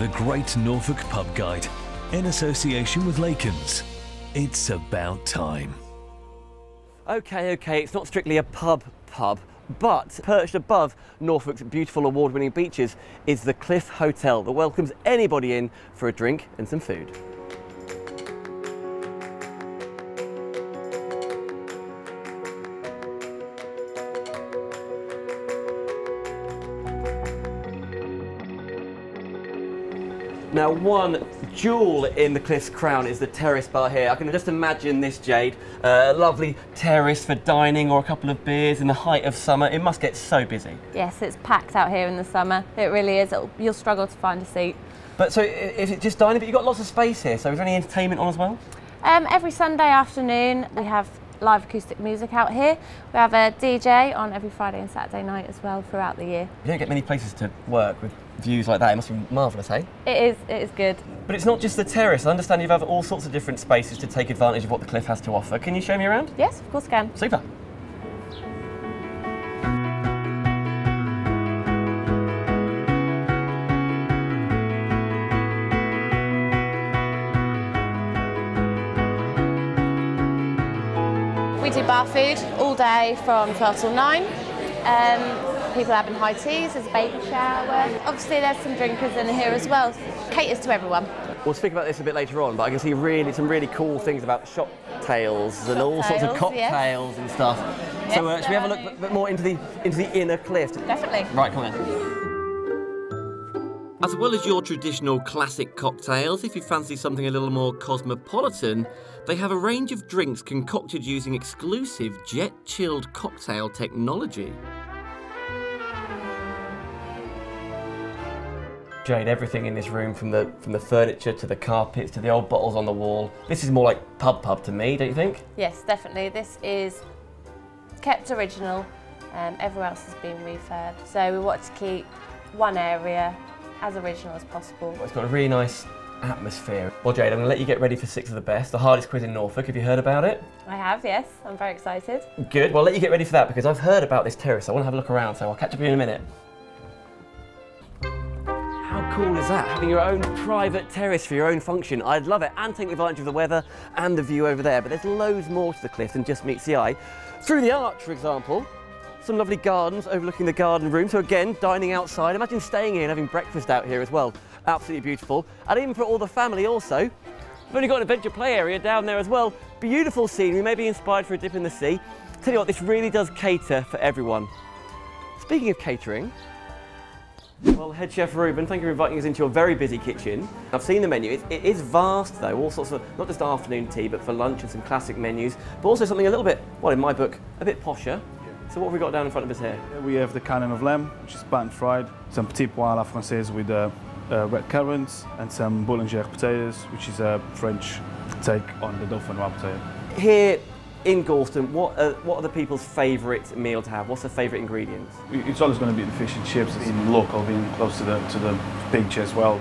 the Great Norfolk Pub Guide, in association with Lacons. It's about time. Okay, okay, it's not strictly a pub pub, but perched above Norfolk's beautiful award winning beaches is the Cliff Hotel that welcomes anybody in for a drink and some food. Now, one jewel in the Cliff's crown is the terrace bar here. I can just imagine this, Jade. Uh, lovely terrace for dining or a couple of beers in the height of summer. It must get so busy. Yes, it's packed out here in the summer. It really is. It'll, you'll struggle to find a seat. But so, is it just dining? But you've got lots of space here. So, is there any entertainment on as well? Um, every Sunday afternoon, we have live acoustic music out here. We have a DJ on every Friday and Saturday night as well throughout the year. You don't get many places to work with views like that. It must be marvellous, eh? It is, it is good. But it's not just the terrace. I understand you have all sorts of different spaces to take advantage of what the cliff has to offer. Can you show me around? Yes, of course I can. Super. We do bar food all day from 12 till 9. Um, people having high teas, there's a baby shower. Obviously, there's some drinkers in here as well. Caters to everyone. We'll speak about this a bit later on, but I can see really some really cool things about shocktails and all sorts of Shocktails, yes. cocktails and stuff. so uh, Yes, should we have a look a bit more into the into the inner cliff? Definitely. Right, come on. As well as your traditional classic cocktails, if you fancy something a little more cosmopolitan, they have a range of drinks concocted using exclusive jet chilled cocktail technology. Jade, everything in this room, from the from the furniture to the carpets to the old bottles on the wall. This is more like pub pub to me, don't you think? Yes, definitely. This is kept original. Um, everywhere else has been refurbed. So we want to keep one area as original as possible. It's got a really nice atmosphere. Well, Jade, I'm going to let you get ready for Six of the Best, the hardest quiz in Norfolk. Have you heard about it? I have, yes. I'm very excited. Good. Well, I'll let you get ready for that because I've heard about this terrace. I want to have a look around, so I'll catch up with you in a minute. How cool is that? Having your own private terrace for your own function. I'd love it and take advantage of the weather and the view over there. But there's loads more to the cliff than just meets the eye. Through the arch, for example, some lovely gardens overlooking the garden room. So again, dining outside. Imagine staying here and having breakfast out here as well. Absolutely beautiful. And even for all the family also. We've only got an adventure play area down there as well. Beautiful scenery, maybe inspired for a dip in the sea. Tell you what, this really does cater for everyone. Speaking of catering, well, Head Chef Ruben, thank you for inviting us into your very busy kitchen. I've seen the menu. It, it is vast, though. All sorts of, not just afternoon tea, but for lunch and some classic menus, but also something a little bit, well, in my book, a bit posher. So what have we got down in front of us here? We have the cannon of lamb, which is pan fried, some petit pois à la française with uh, uh, red currants, and some boulanger potatoes, which is a French take on the dauphinoise potato. Here in Gorleston, what are, what are the people's favourite meal to have? What's their favourite ingredients? It's always going to be the fish and chips in local, being close to the to the beach as well.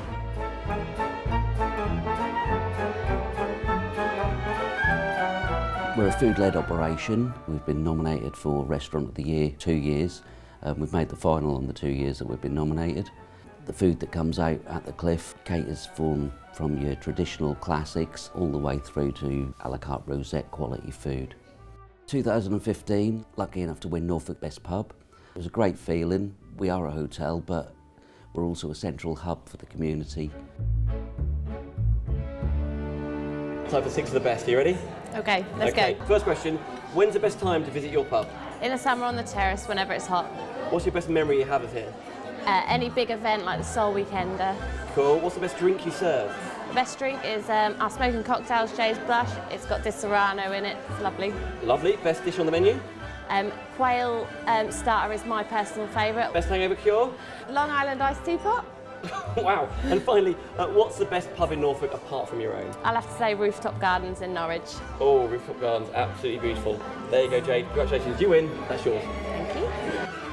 We're a food-led operation. We've been nominated for Restaurant of the Year two years. Um, we've made the final on the two years that we've been nominated. The food that comes out at the cliff caters from, from your traditional classics all the way through to a la carte rosette quality food. 2015, lucky enough to win Norfolk Best Pub. It was a great feeling. We are a hotel, but we're also a central hub for the community. Time for six of the best. Are you ready? Okay, let's okay. go. First question: When's the best time to visit your pub? In the summer on the terrace, whenever it's hot. What's your best memory you have of here? Uh, any big event like the Soul Weekender. Cool. What's the best drink you serve? The best drink is um, our smoking cocktails, Jay's Blush. It's got Disaronno in it. It's lovely. Lovely. Best dish on the menu? Um, quail um, starter is my personal favourite. Best hangover cure? Long Island iced teapot. wow. And finally, uh, what's the best pub in Norfolk apart from your own? I'll have to say Rooftop Gardens in Norwich. Oh, Rooftop Gardens, absolutely beautiful. There you go, Jade. Congratulations, you win. That's yours. Thank you.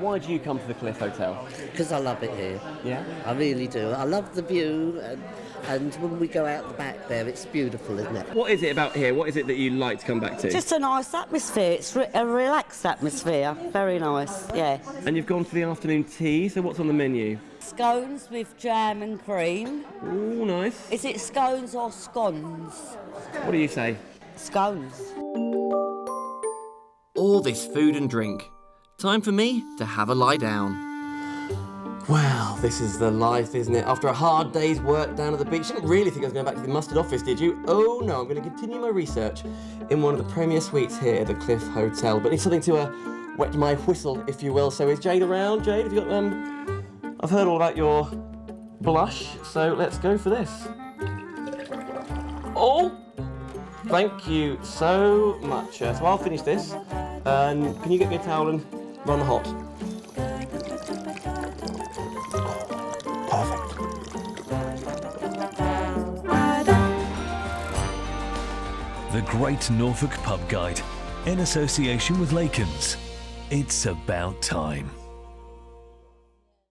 Why do you come to the Cliff Hotel? because I love it here. Yeah? I really do. I love the view, and, and when we go out the back there, it's beautiful, isn't it? What is it about here? What is it that you like to come back to? Just a nice atmosphere. It's re- a relaxed atmosphere. Very nice, yeah. And you've gone for the afternoon tea, so what's on the menu? Scones with jam and cream. Ooh, nice. Is it scones or scones? What do you say? Scones. All this food and drink. Time for me to have a lie down. Wow, this is the life, isn't it? After a hard day's work down at the beach, you didn't really think I was going back to the mustard office, did you? Oh no, I'm going to continue my research in one of the premier suites here, at the Cliff Hotel. But need something to uh, wet my whistle, if you will. So is Jade around? Jade, have you got um? I've heard all about your blush, so let's go for this. Oh, thank you so much. Uh, so I'll finish this. And can you get me a towel and run the hot? The Great Norfolk Pub Guide, in association with Lacons. It's about time.